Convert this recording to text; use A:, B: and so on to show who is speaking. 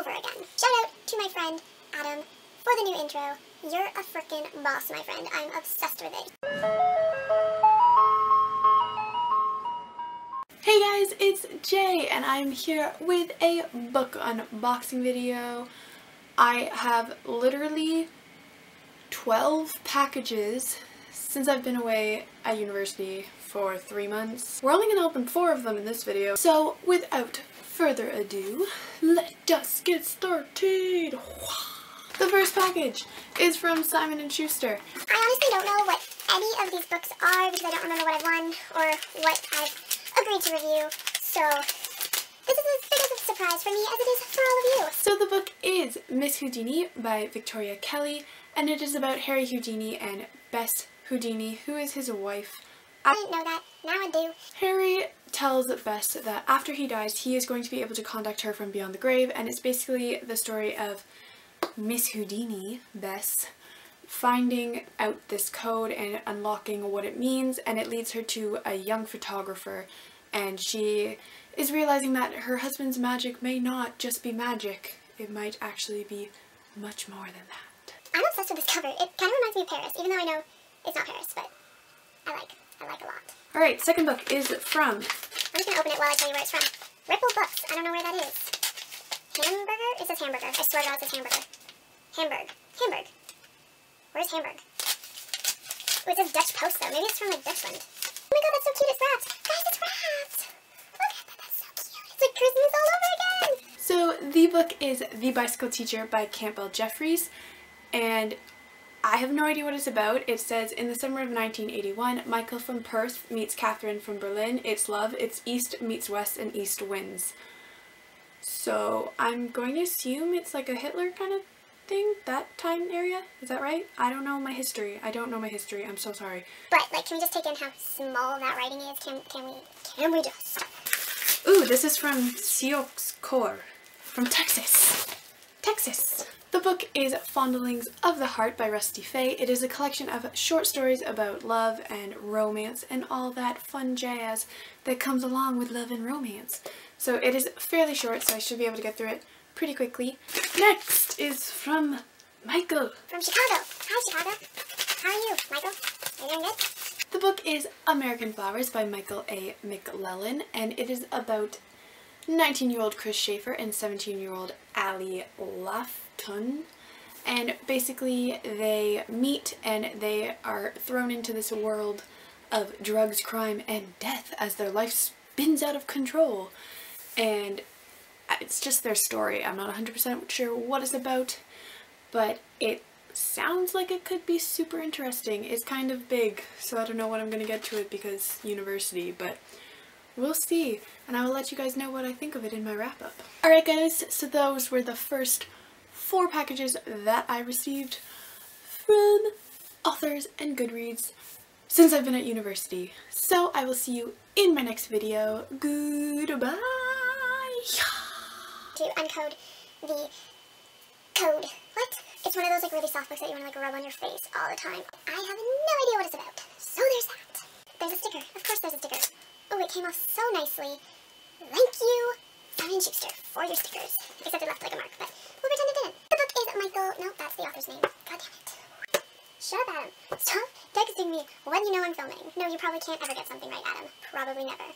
A: over again. Shout out to my friend Adam for the new intro. You're a freaking boss, my friend. I'm obsessed with it.
B: Hey guys, it's Jay and I'm here with a book unboxing video. I have literally 12 packages since I've been away at university for three months. We're only going to open four of them in this video. So without further ado, let us get started. The first package is from Simon & Schuster.
A: I honestly don't know what any of these books are because I don't remember what I've won or what I've agreed to review. So this is as big of a surprise for me as it is for all of you.
B: So the book is Miss Houdini by Victoria Kelly and it is about Harry Houdini and Bess Houdini, who is his wife.
A: I didn't know that. Now I do.
B: Harry tells Bess that after he dies, he is going to be able to contact her from beyond the grave, and it's basically the story of Miss Houdini, Bess, finding out this code and unlocking what it means, and it leads her to a young photographer, and she is realizing that her husband's magic may not just be magic, it might actually be much more than that.
A: I'm obsessed with this cover. It kind of reminds me of Paris, even though I know it's not Paris, but I like. I like a lot.
B: Alright, second book is from...
A: I'm just going to open it while I tell you where it's from. Ripple Books. I don't know where that is. Hamburger? It says hamburger. I swear to God it says hamburger. Hamburg. Hamburg. Where's Hamburg? Oh, it says Dutch Post, though. Maybe it's from, like, Dutchland. Oh my god, that's so cute. It's wrapped. Guys, it's wrapped. Look at that. That's so cute. It's like Christmas all over again.
B: So, the book is The Bicycle Teacher by Campbell Jefferys, and I have no idea what it's about. It says, in the summer of 1981, Michael from Perth meets Catherine from Berlin. It's love. It's east meets west and east wins. So I'm going to assume it's like a Hitler kind of thing, that time area. Is that right? I don't know my history. I don't know my history. I'm so sorry.
A: But, like, can we just take in how small that writing is? Can, can we, can we just?
B: Ooh, this is from Sioux Core, from Texas. Texas. The book is Fondlings of the Heart by Rusty Faye. It is a collection of short stories about love and romance and all that fun jazz that comes along with love and romance. So it is fairly short, so I should be able to get through it pretty quickly. Next is from Michael.
A: From Chicago. Hi, Chicago. How are you, Michael? Are you doing good?
B: The book is American Flowers by Michael A. McLellan, and it is about 19-year-old Chris Schaefer and 17-year-old Allie Lafton. And basically they meet and they are thrown into this world of drugs, crime, and death as their life spins out of control. And it's just their story. I'm not 100% sure what it's about, but it sounds like it could be super interesting. It's kind of big, so I don't know when I'm going to get to it because university, but we'll see. And I will let you guys know what I think of it in my wrap up. Alright guys, so those were the first four packages that I received from authors and Goodreads since I've been at university. So I will see you in my next video. Goodbye!
A: To uncode the code. What? It's one of those like really soft books that you want to like rub on your face all the time. I have no idea what it's about. So there's that. There's a sticker. Of course there's a sticker. Oh, it came off so nicely. Thank you, Simon Schuster, for your stickers. Except it left like a mark, but we'll pretend it didn't. The book is Michael... No, that's the author's name. God damn it. Shut up, Adam. Stop texting me when you know I'm filming. No, you probably can't ever get something right, Adam. Probably never.